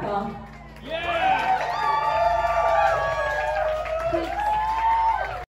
Yeah!